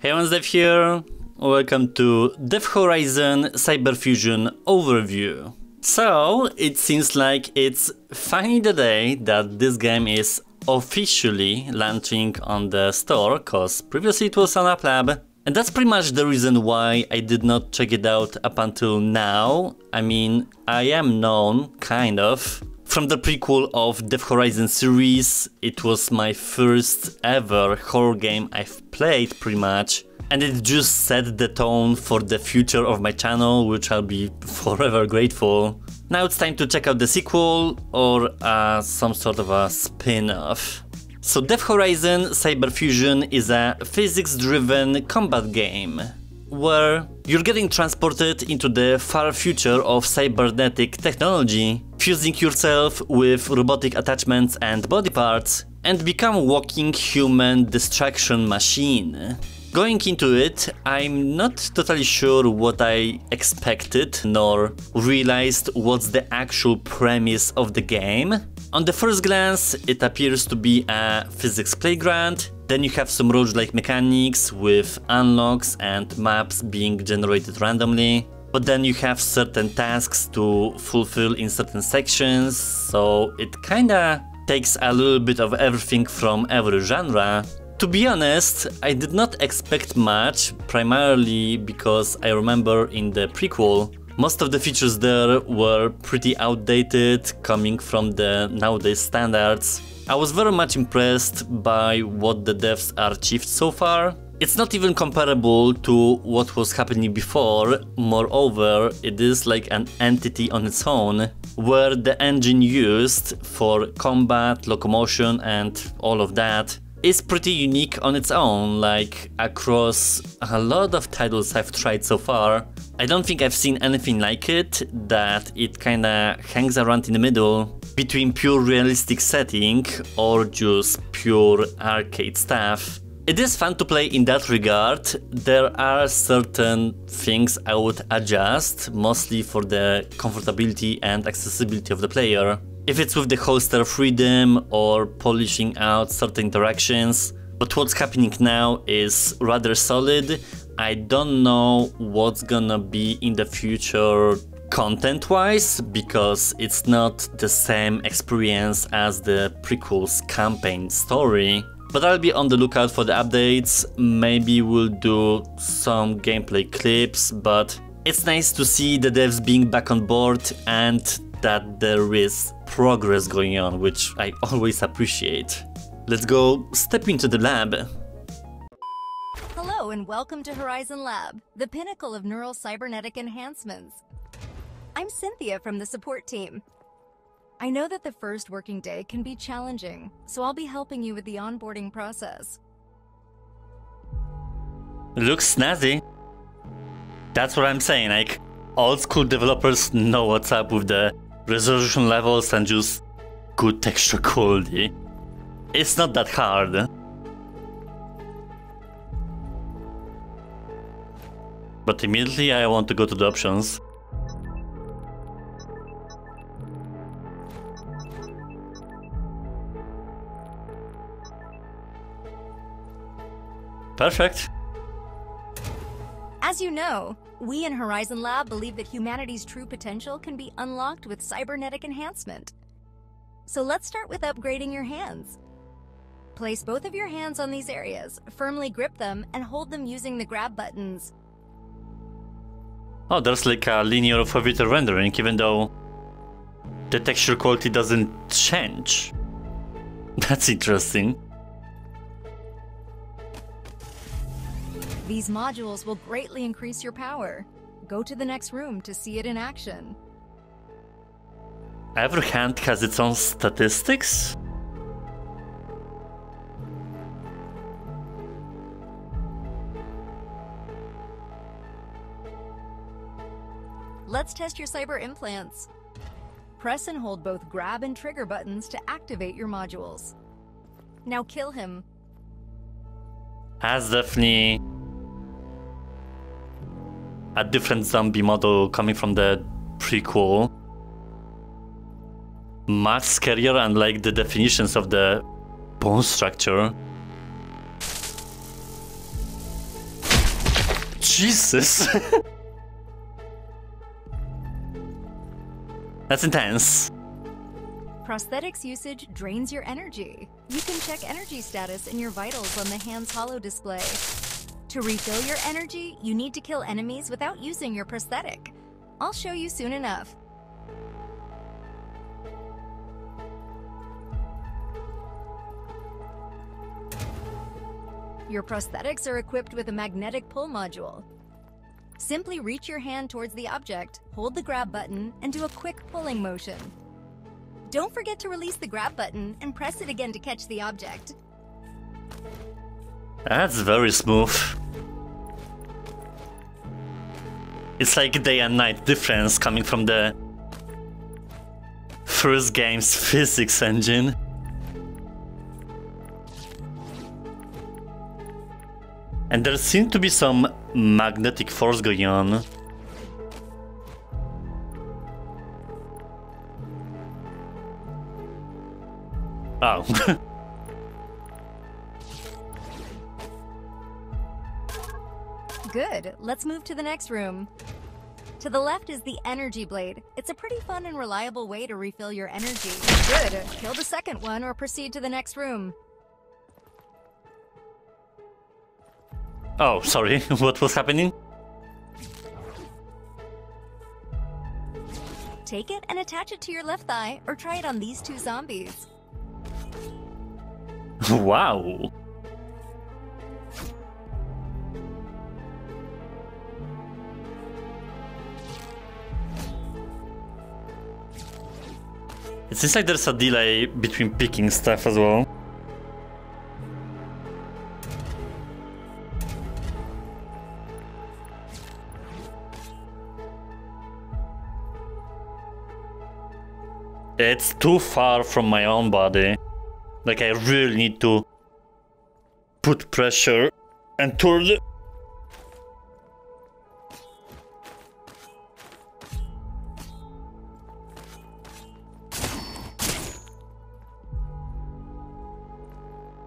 Hey Dave here, welcome to Death Horizon Cyberfusion overview. So, it seems like it's finally the day that this game is officially launching on the store, cause previously it was on App Lab. And that's pretty much the reason why I did not check it out up until now. I mean, I am known, kind of, from the prequel of Death Horizon series, it was my first ever horror game I've played pretty much. And it just set the tone for the future of my channel, which I'll be forever grateful. Now it's time to check out the sequel or uh, some sort of a spin-off. So Death Horizon Cyberfusion is a physics-driven combat game where you're getting transported into the far future of cybernetic technology, fusing yourself with robotic attachments and body parts, and become a walking human destruction machine. Going into it, I'm not totally sure what I expected nor realized what's the actual premise of the game. On the first glance, it appears to be a physics playground, then you have some roguelike mechanics with unlocks and maps being generated randomly. But then you have certain tasks to fulfill in certain sections, so it kinda takes a little bit of everything from every genre. To be honest, I did not expect much, primarily because I remember in the prequel, most of the features there were pretty outdated, coming from the nowadays standards. I was very much impressed by what the devs achieved so far. It's not even comparable to what was happening before, moreover, it is like an entity on its own, where the engine used for combat, locomotion and all of that is pretty unique on its own, like across a lot of titles I've tried so far. I don't think I've seen anything like it, that it kinda hangs around in the middle between pure realistic setting or just pure arcade stuff. It is fun to play in that regard. There are certain things I would adjust, mostly for the comfortability and accessibility of the player if it's with the holster freedom or polishing out certain interactions. But what's happening now is rather solid. I don't know what's gonna be in the future content wise because it's not the same experience as the prequel's campaign story. But I'll be on the lookout for the updates, maybe we'll do some gameplay clips, but it's nice to see the devs being back on board and that there is progress going on, which I always appreciate. Let's go step into the lab. Hello and welcome to Horizon Lab, the pinnacle of neural cybernetic enhancements. I'm Cynthia from the support team. I know that the first working day can be challenging, so I'll be helping you with the onboarding process. Looks snazzy. That's what I'm saying, like, old school developers know what's up with the resolution levels and just good texture quality. It's not that hard. But immediately I want to go to the options. Perfect. As you know, we in Horizon Lab believe that humanity's true potential can be unlocked with cybernetic enhancement. So let's start with upgrading your hands. Place both of your hands on these areas, firmly grip them, and hold them using the grab buttons. Oh, there's like a linear foveated rendering, even though the texture quality doesn't change. That's interesting. These modules will greatly increase your power. Go to the next room to see it in action. Every hand has its own statistics? Let's test your cyber implants. Press and hold both grab and trigger buttons to activate your modules. Now kill him. That's definitely a different zombie model coming from the prequel. Much scarier and like the definitions of the bone structure. Jesus. That's intense. Prosthetics usage drains your energy. You can check energy status in your vitals on the Hands Hollow display. To refill your energy, you need to kill enemies without using your prosthetic. I'll show you soon enough. Your prosthetics are equipped with a magnetic pull module. Simply reach your hand towards the object, hold the grab button, and do a quick pulling motion. Don't forget to release the grab button and press it again to catch the object. That's very smooth. It's like day and night difference coming from the first game's physics engine. And there seems to be some magnetic force going on. Oh. Good, let's move to the next room. To the left is the Energy Blade. It's a pretty fun and reliable way to refill your energy. Good, kill the second one or proceed to the next room. oh, sorry, what was happening? Take it and attach it to your left thigh or try it on these two zombies. wow. It seems like there's a delay between picking stuff as well. It's too far from my own body. Like I really need to put pressure and turn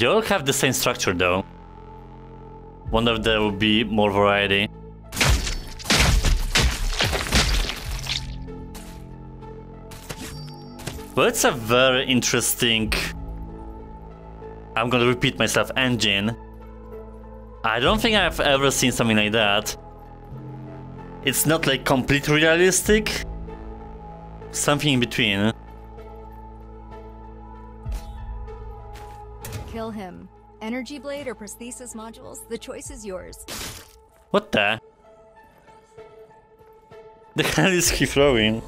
They all have the same structure though. Wonder if there will be more variety. Well, it's a very interesting... I'm gonna repeat myself, engine. I don't think I've ever seen something like that. It's not like completely realistic. Something in between. Him. Energy Blade or prosthesis modules, the choice is yours. What the? The hell is he throwing?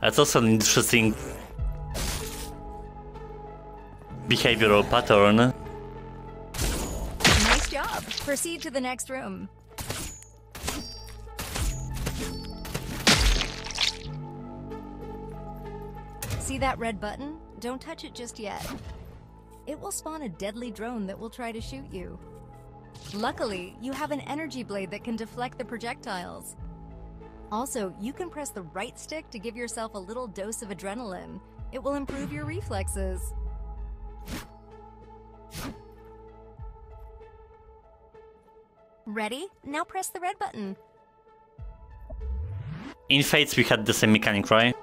That's also an interesting behavioral pattern. Nice job. Proceed to the next room. See that red button? Don't touch it just yet. It will spawn a deadly drone that will try to shoot you. Luckily, you have an energy blade that can deflect the projectiles. Also, you can press the right stick to give yourself a little dose of adrenaline. It will improve your reflexes. Ready? Now press the red button. In Fates we had the same mechanic, right?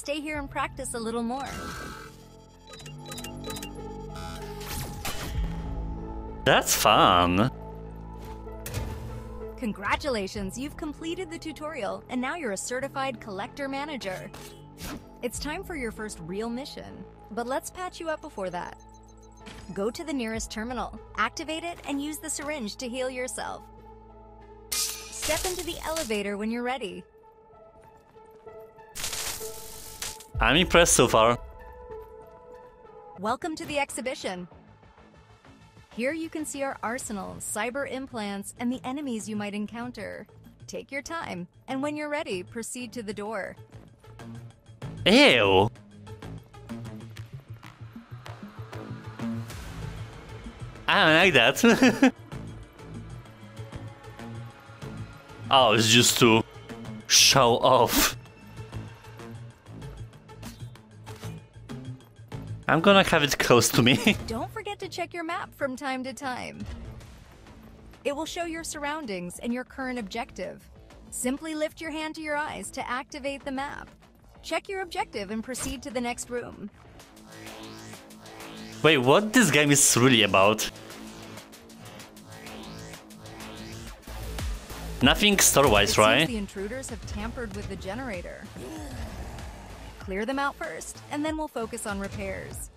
Stay here and practice a little more. That's fun. Congratulations, you've completed the tutorial and now you're a certified collector manager. It's time for your first real mission, but let's patch you up before that. Go to the nearest terminal, activate it, and use the syringe to heal yourself. Step into the elevator when you're ready. I'm impressed so far. Welcome to the exhibition. Here you can see our arsenal, cyber implants, and the enemies you might encounter. Take your time, and when you're ready, proceed to the door. Ew! I don't like that. oh, it's just to show off. I'm gonna have it close to me. Don't forget to check your map from time to time. It will show your surroundings and your current objective. Simply lift your hand to your eyes to activate the map. Check your objective and proceed to the next room. Wait, what this game is really about? Nothing store-wise, right? the intruders have tampered with the generator. Clear them out first, and then we'll focus on repairs.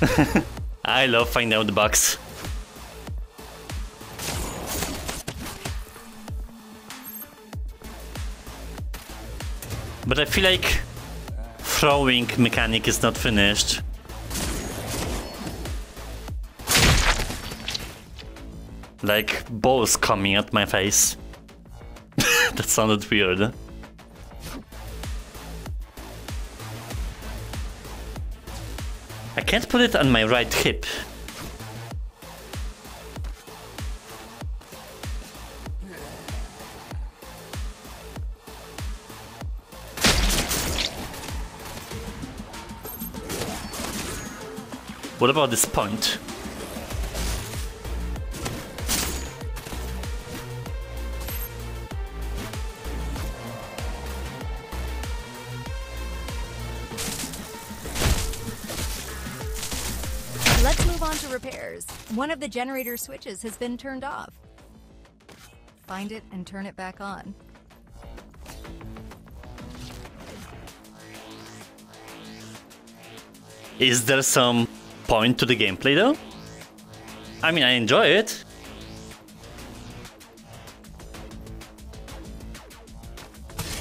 I love finding out the bugs. But I feel like throwing mechanic is not finished. Like balls coming at my face. that sounded weird. I can't put it on my right hip. What about this point? Move on to repairs. One of the generator switches has been turned off. Find it and turn it back on. Is there some point to the gameplay though? I mean, I enjoy it.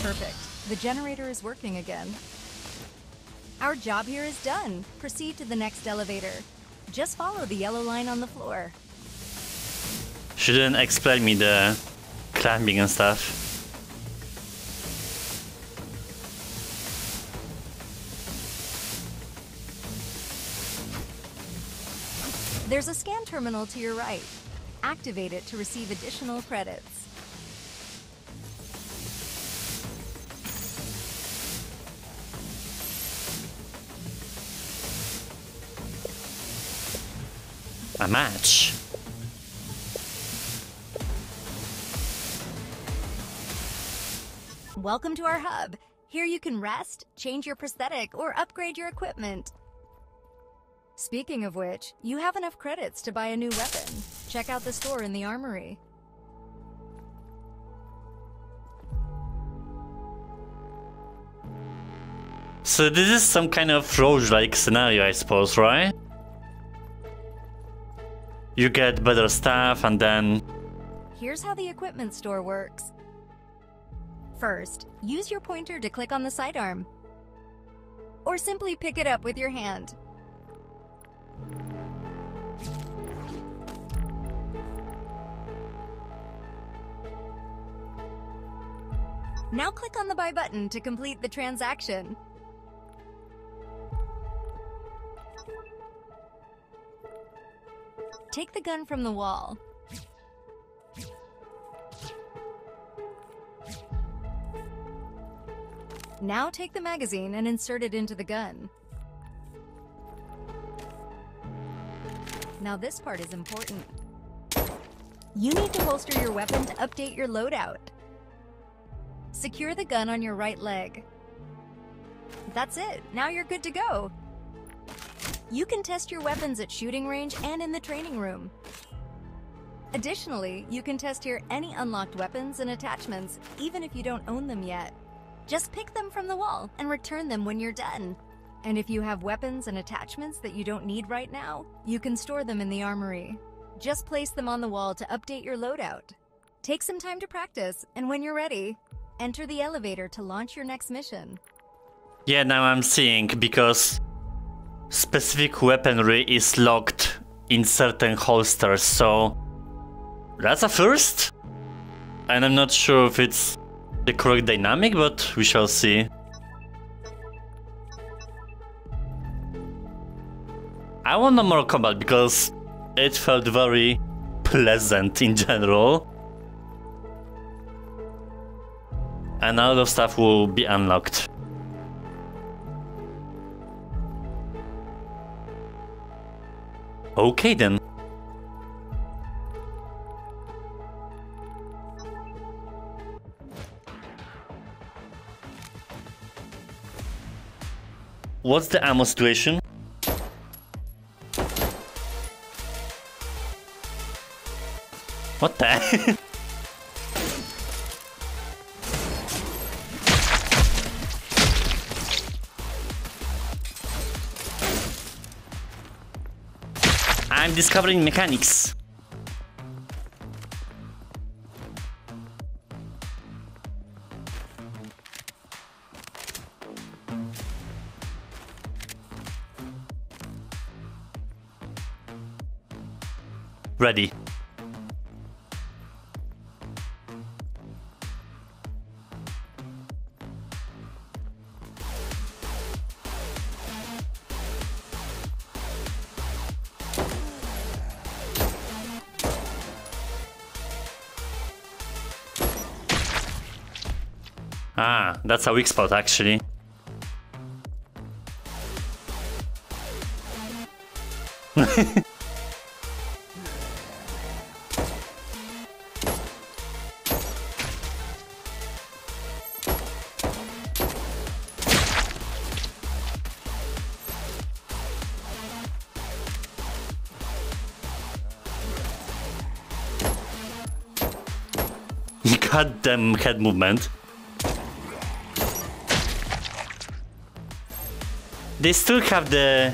Perfect. The generator is working again. Our job here is done. Proceed to the next elevator. Just follow the yellow line on the floor. Shouldn't explain me the climbing and stuff. There's a scan terminal to your right. Activate it to receive additional credits. A match. Welcome to our hub. Here you can rest, change your prosthetic, or upgrade your equipment. Speaking of which, you have enough credits to buy a new weapon. Check out the store in the armory. So this is some kind of roguelike scenario, I suppose, right? You get better stuff and then... Here's how the equipment store works. First, use your pointer to click on the sidearm. Or simply pick it up with your hand. Now click on the buy button to complete the transaction. Take the gun from the wall. Now take the magazine and insert it into the gun. Now this part is important. You need to holster your weapon to update your loadout. Secure the gun on your right leg. That's it, now you're good to go. You can test your weapons at shooting range and in the training room. Additionally, you can test here any unlocked weapons and attachments, even if you don't own them yet. Just pick them from the wall and return them when you're done. And if you have weapons and attachments that you don't need right now, you can store them in the armory. Just place them on the wall to update your loadout. Take some time to practice, and when you're ready, enter the elevator to launch your next mission. Yeah, now I'm seeing, because specific weaponry is locked in certain holsters, so that's a first. And I'm not sure if it's the correct dynamic, but we shall see. I want no more combat because it felt very pleasant in general. And a of stuff will be unlocked. Okay then. What's the ammo situation? What the? discovering mechanics. Ready. That's a weak spot actually. Goddamn head movement. They still have the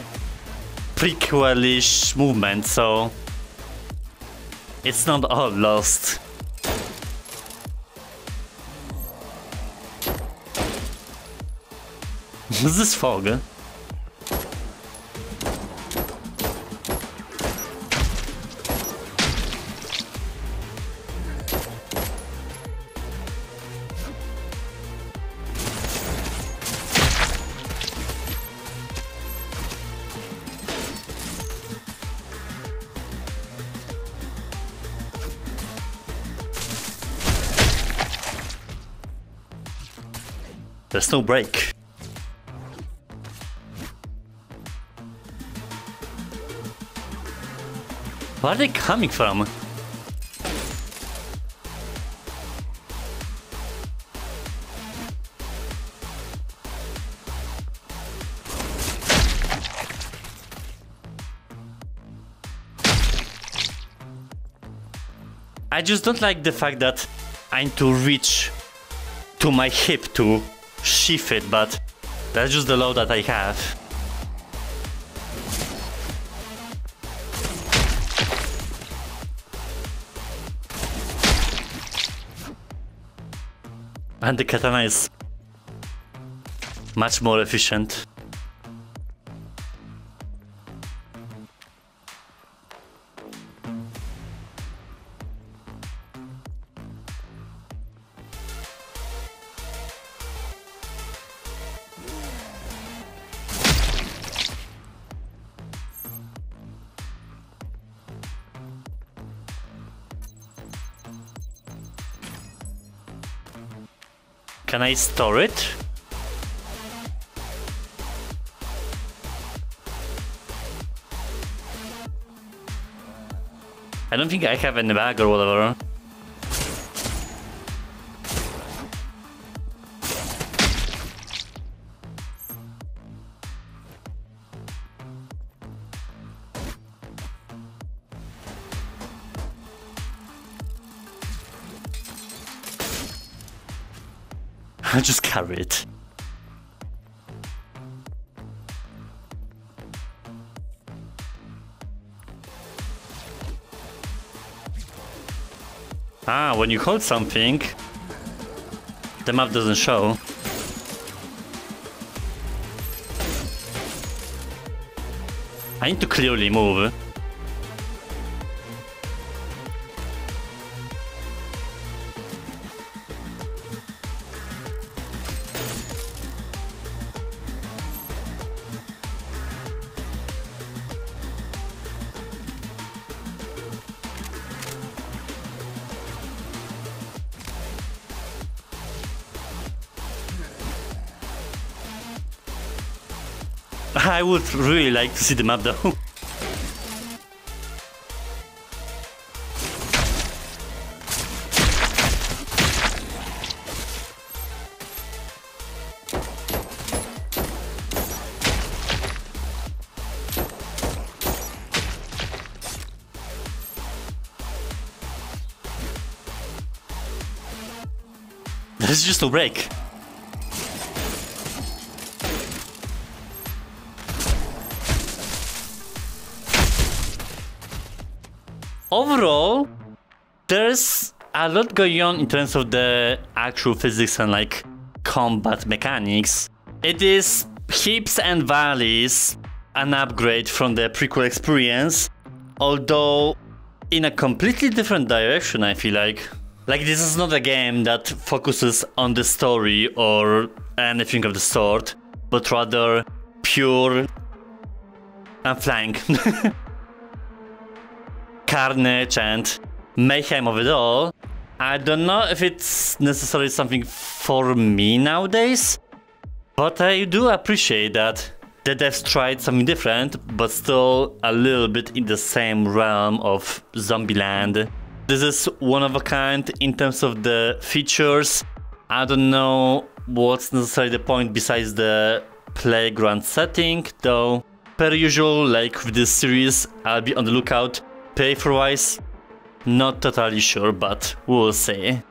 prequelish movement, so it's not all lost. This fog? There's no break. Where are they coming from? I just don't like the fact that I need to reach to my hip to sheath it, but that's just the load that I have. And the katana is much more efficient. Can I store it? I don't think I have any bag or whatever. I just carry it. Ah, when you hold something, the map doesn't show. I need to clearly move. I would really like to see the map though. This is just a break. Overall, there's a lot going on in terms of the actual physics and like combat mechanics. It is heaps and valleys, an upgrade from the prequel experience, although in a completely different direction, I feel like. Like, this is not a game that focuses on the story or anything of the sort, but rather pure. I'm flying. carnage and mayhem of it all. I don't know if it's necessarily something for me nowadays, but I do appreciate that the devs tried something different, but still a little bit in the same realm of Zombieland. This is one of a kind in terms of the features. I don't know what's necessarily the point besides the playground setting, though per usual, like with this series, I'll be on the lookout. Pay for wise, not totally sure, but we'll see.